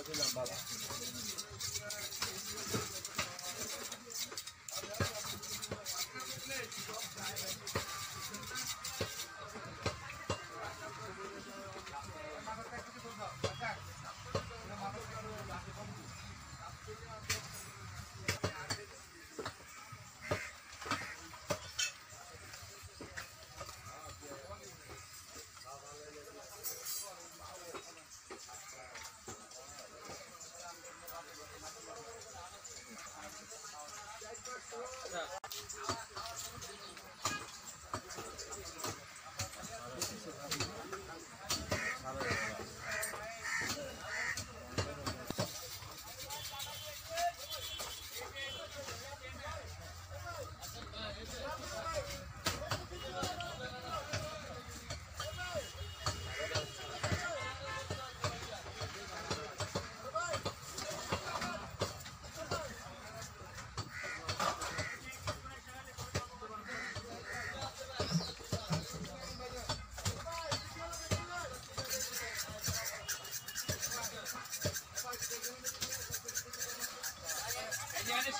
hace lambada.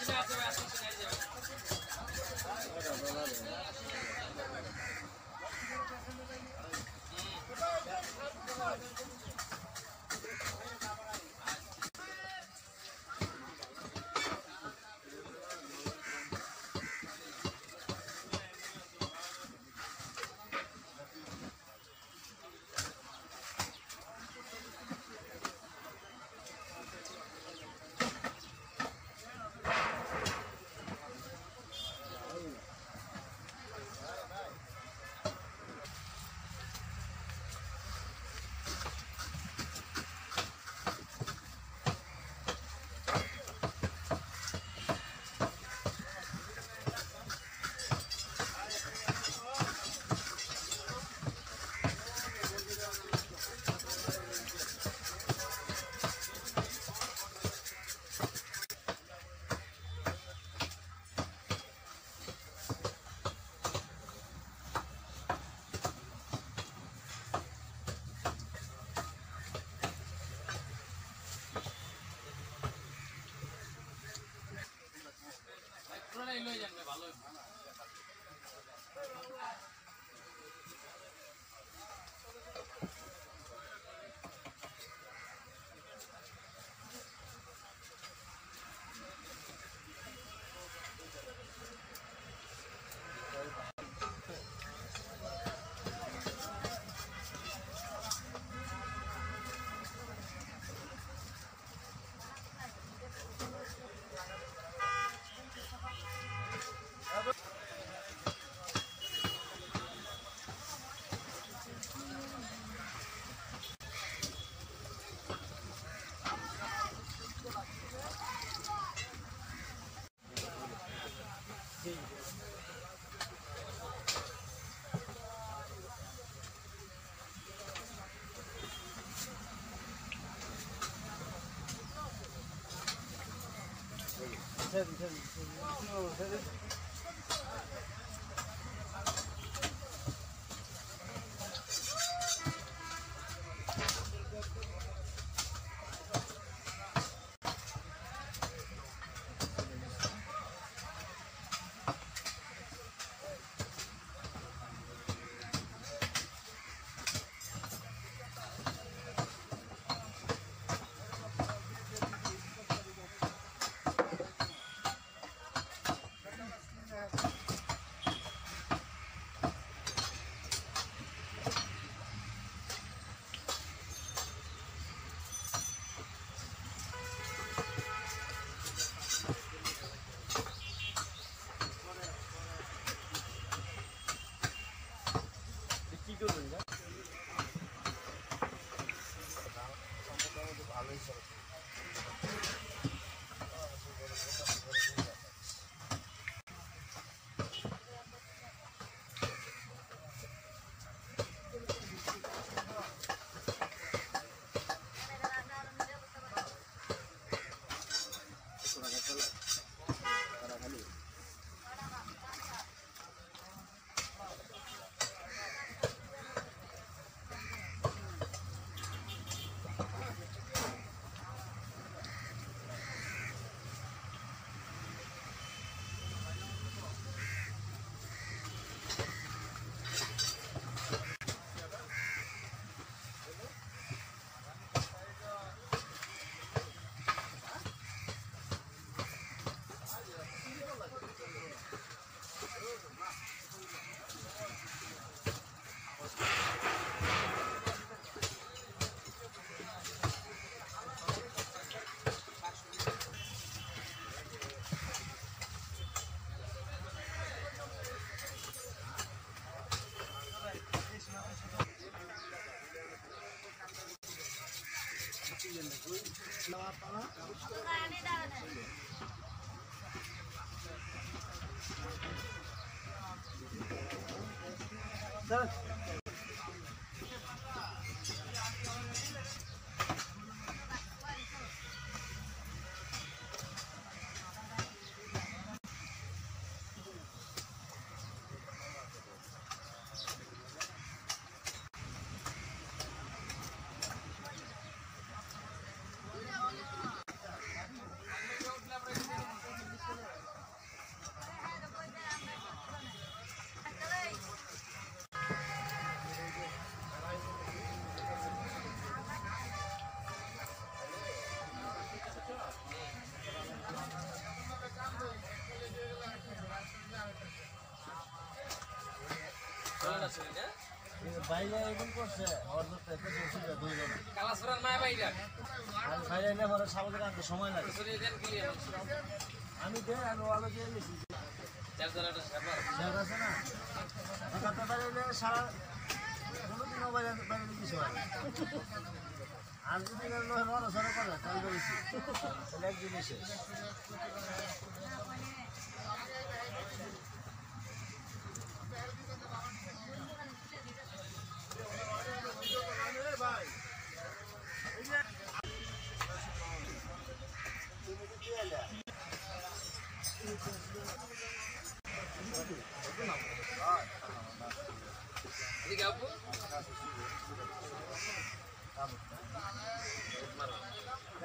Thank you. சரி சரி சரி চলে বাইরে এখন করছে কালাসুরার মায় বাইরে বাইরে এনে ঘরে সাবধানে সময় লাগে। আমি দেখ আমি ওয়ালো দিয়ে নিছি। না কাটা বাইরে সারা বাইরে বাইরে কিছু হয় আর যদি নড়াচড়া করে তাহলে একদিনই শেষ।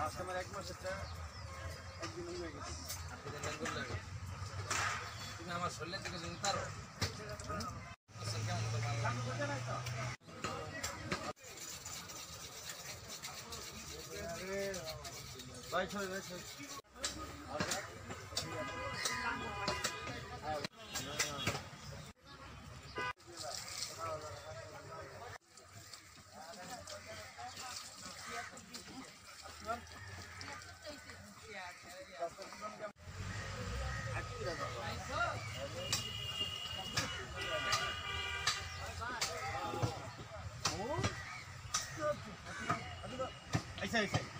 আজকে আমার এক মাস একটা একদিন হয়ে গেছে మా సొల్లె దగ్గర ఉంటారు బాయ్ చూడండి ahí, ahí.